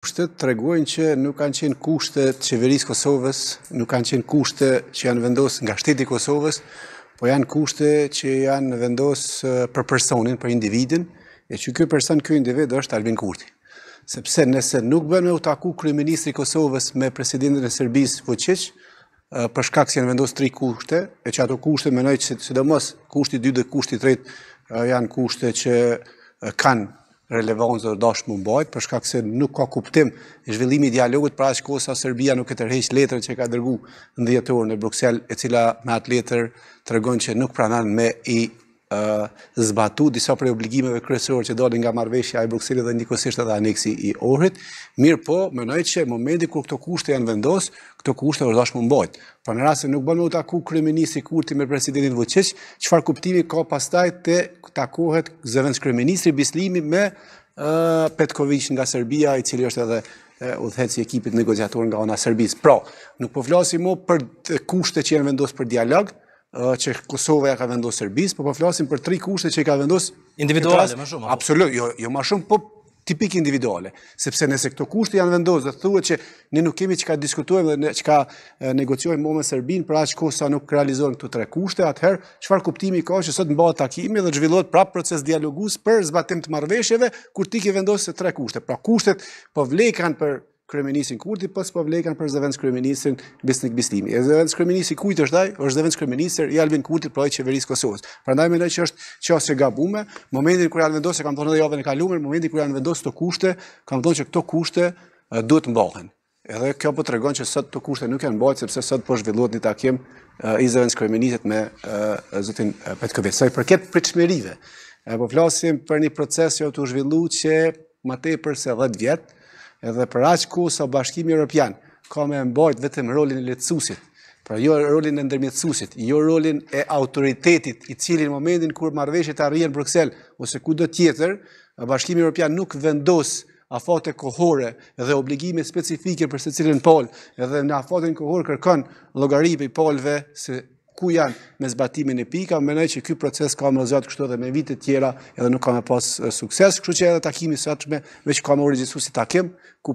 Kushtet tregojnë që nuk kanë qenë kushte të qeverisë Kosovës, nuk kanë qenë kushte që janë vendosë nga shteti i Kosovës, po janë kushte që janë vendosë për personin, për individin, e që kjo person, kjo individ është Albin Kurti. Sepse nëse nuk bën me u taku Kryeministri i Kosovës me Presidentin e Serbisë Vuçiq, për shkak se janë vendos tri kushte, e që ato kushte mendoj që sidomos kushti i dytë dhe kushti i tretë janë kushte që kanë relevancë dhe u dashtë me mbajt, për shkak se nuk ka kuptim zhvillimi i dialogut për aq kohë sa Serbia nuk e tërheq letrën që e ka dërgu në dhjetor në Bruksel, e cila me atë letër tregon që nuk pranon me i zbatu disa prej obligimeve kryesore që dolin nga marrëveshja e Brukselit dhe njëkohësisht edhe aneksi i Ohrit, mirëpo, mendoj që momenti kur këto kushte janë vendos, këto kushte është dashur me mbajt. Pra në rast se nuk bën me u taku kryeministri Kurti me presidentin Vuçiq, çfarë kuptimi ka pastaj të takohet zëvendëskryeministri Bislimi me Petkoviq nga Serbia, i cili është edhe udhëheqës i ekipit negociator nga ana e Serbisë. Pra, nuk po flasim më për kushte që janë vendos për dialog, që Kosova ia ka vendos Serbisë, po po flasim për tri kushte që i ka vendos individuale më shumë. Absolut, jo jo më shumë, po tipik individuale, sepse nëse këto kushte janë vendos dhe thuhet që ne nuk kemi çka diskutojmë dhe çka negociojmë më me Serbinë për aq kohë sa nuk realizohen këto tre kushte, atëherë çfarë kuptimi ka që sot mbahet takimi dhe zhvillohet pra procesi dialogues për zbatim të marrëveshjeve kur ti ke vendos tre kushte. Pra kushtet po vlekan për kryeministrin Kurti, po s'po vlekan për zëvendëskryeministrin Besnik Bislimi. E zëvendëskryeministër i kujt është ai? Është zëvendëskryeministër i Albin Kurtit pra i qeverisë së Kosovës. Prandaj mendoj që është çështje e gabume. Momentin kur janë vendosur, kam thënë edhe javën e kaluar, momentin kur janë vendosur këto kushte, kam thënë që këto kushte duhet të mbahen. Edhe kjo po tregon që sot këto kushte nuk janë mbajt sepse sot po zhvillohet një takim i zëvendëskryeministrit me zotin Petkoviq. Sa i përket pritshmërive, po flasim për një proces që u zhvillu që Më tepër se 10 vjet, edhe për aq kohë sa Bashkimi Evropian ka me e mbajt vetëm rolin e lehtësuesit, pra jo rolin e ndërmjetësuesit, jo rolin e autoritetit, i cili në momentin kur marrëveshjet arrihen në Bruksel ose kudo tjetër, Bashkimi Evropian nuk vendos afate kohore dhe obligime specifike për secilën palë, edhe në afatin kohor kërkon llogari prej palëve se ku janë me zbatimin e pika, mendoj që ky proces ka me zgjat kështu edhe me vite të tjera, edhe nuk ka me pas sukses, kështu që edhe takimi i sotshëm veç ka me u regjistru si takim ku